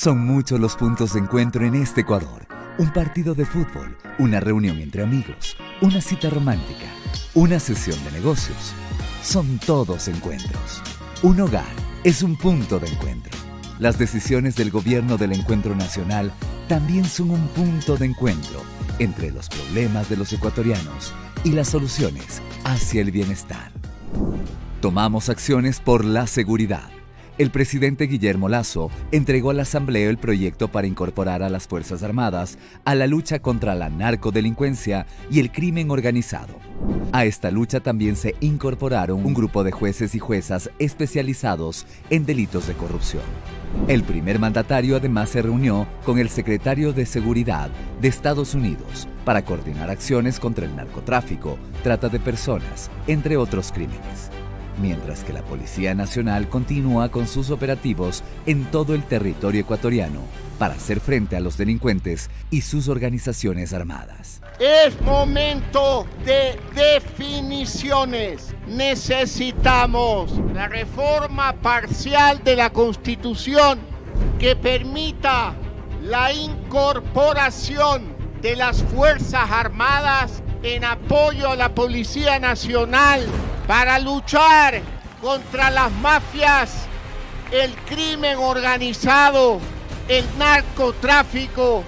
Son muchos los puntos de encuentro en este Ecuador. Un partido de fútbol, una reunión entre amigos, una cita romántica, una sesión de negocios. Son todos encuentros. Un hogar es un punto de encuentro. Las decisiones del gobierno del encuentro nacional también son un punto de encuentro entre los problemas de los ecuatorianos y las soluciones hacia el bienestar. Tomamos acciones por la seguridad el presidente Guillermo Lazo entregó a la Asamblea el proyecto para incorporar a las Fuerzas Armadas a la lucha contra la narcodelincuencia y el crimen organizado. A esta lucha también se incorporaron un grupo de jueces y juezas especializados en delitos de corrupción. El primer mandatario además se reunió con el secretario de Seguridad de Estados Unidos para coordinar acciones contra el narcotráfico, trata de personas, entre otros crímenes mientras que la Policía Nacional continúa con sus operativos en todo el territorio ecuatoriano para hacer frente a los delincuentes y sus organizaciones armadas. Es momento de definiciones. Necesitamos la reforma parcial de la Constitución que permita la incorporación de las Fuerzas Armadas en apoyo a la Policía Nacional para luchar contra las mafias, el crimen organizado, el narcotráfico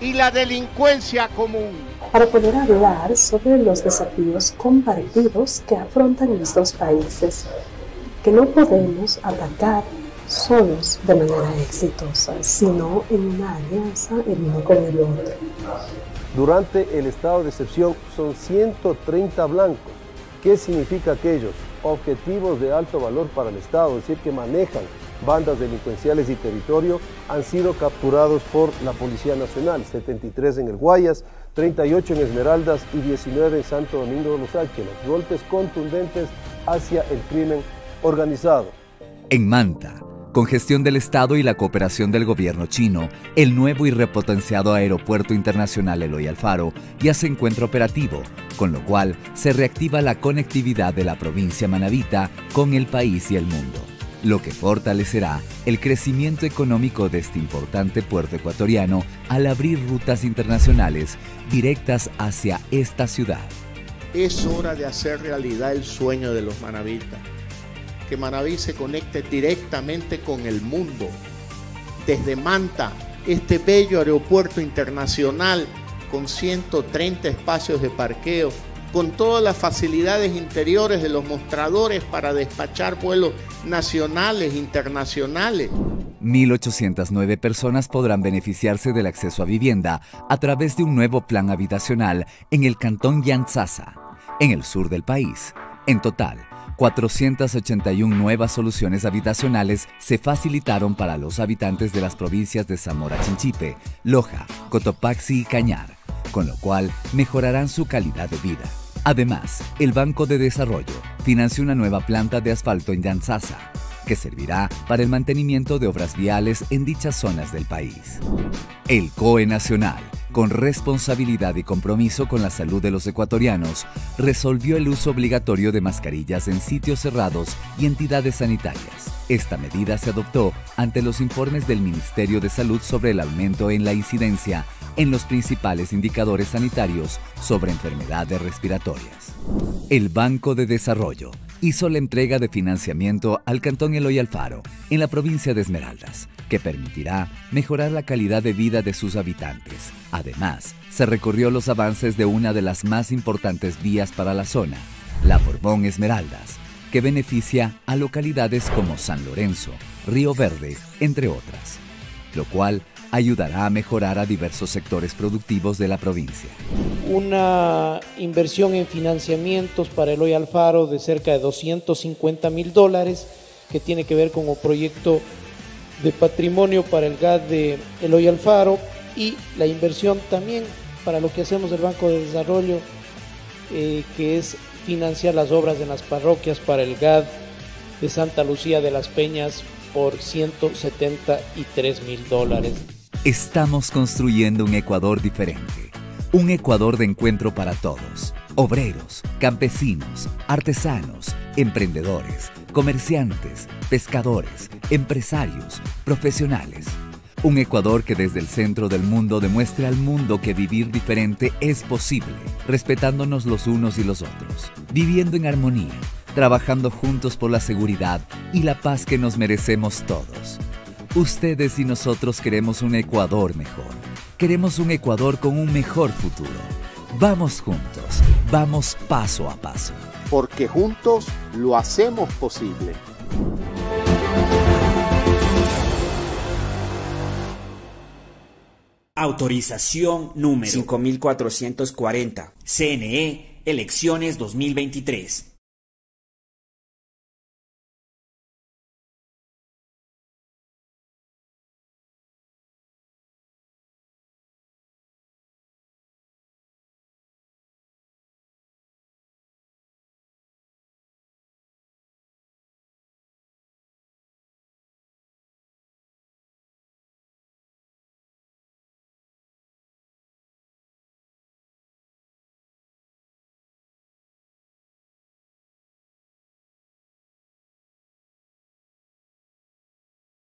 y la delincuencia común. Para poder hablar sobre los desafíos compartidos que afrontan los dos países, que no podemos atacar solos de manera exitosa, sino en una alianza el uno con el otro. Durante el estado de excepción son 130 blancos ¿Qué significa aquellos objetivos de alto valor para el Estado, es decir, que manejan bandas delincuenciales y territorio, han sido capturados por la Policía Nacional, 73 en el Guayas, 38 en Esmeraldas y 19 en Santo Domingo de los Ángeles, golpes contundentes hacia el crimen organizado. En Manta, con gestión del Estado y la cooperación del gobierno chino, el nuevo y repotenciado Aeropuerto Internacional Eloy Alfaro ya se encuentra operativo, con lo cual se reactiva la conectividad de la provincia manabita con el país y el mundo, lo que fortalecerá el crecimiento económico de este importante puerto ecuatoriano al abrir rutas internacionales directas hacia esta ciudad. Es hora de hacer realidad el sueño de los manabitas que Manaví se conecte directamente con el mundo. Desde Manta, este bello aeropuerto internacional con 130 espacios de parqueo, con todas las facilidades interiores de los mostradores para despachar vuelos nacionales, internacionales. 1.809 personas podrán beneficiarse del acceso a vivienda a través de un nuevo plan habitacional en el cantón Yanzasa, en el sur del país. En total, 481 nuevas soluciones habitacionales se facilitaron para los habitantes de las provincias de Zamora Chinchipe, Loja, Cotopaxi y Cañar, con lo cual mejorarán su calidad de vida. Además, el Banco de Desarrollo financió una nueva planta de asfalto en Yanzasa, que servirá para el mantenimiento de obras viales en dichas zonas del país. El COE Nacional con responsabilidad y compromiso con la salud de los ecuatorianos, resolvió el uso obligatorio de mascarillas en sitios cerrados y entidades sanitarias. Esta medida se adoptó ante los informes del Ministerio de Salud sobre el aumento en la incidencia en los principales indicadores sanitarios sobre enfermedades respiratorias. El Banco de Desarrollo hizo la entrega de financiamiento al Cantón Eloy Alfaro, en la provincia de Esmeraldas, que permitirá mejorar la calidad de vida de sus habitantes. Además, se recorrió los avances de una de las más importantes vías para la zona, la Borbón Esmeraldas, que beneficia a localidades como San Lorenzo, Río Verde, entre otras, lo cual ayudará a mejorar a diversos sectores productivos de la provincia. Una inversión en financiamientos para Eloy Alfaro de cerca de 250 mil dólares, que tiene que ver con un proyecto de patrimonio para el GAD de Eloy Alfaro y la inversión también para lo que hacemos del Banco de Desarrollo, eh, que es financiar las obras en las parroquias para el GAD de Santa Lucía de las Peñas por 173 mil dólares. Estamos construyendo un Ecuador diferente, un Ecuador de encuentro para todos, obreros, campesinos, artesanos, emprendedores, comerciantes, pescadores, empresarios, profesionales, Un Ecuador que desde el centro del mundo demuestre al mundo que vivir diferente es posible, respetándonos los unos y los otros, viviendo en armonía, trabajando juntos por la seguridad y la paz que nos merecemos todos. Ustedes y nosotros queremos un Ecuador mejor. Queremos un Ecuador con un mejor futuro. Vamos juntos, vamos paso a paso. Porque juntos lo hacemos posible. Autorización número 5440. CNE, elecciones 2023.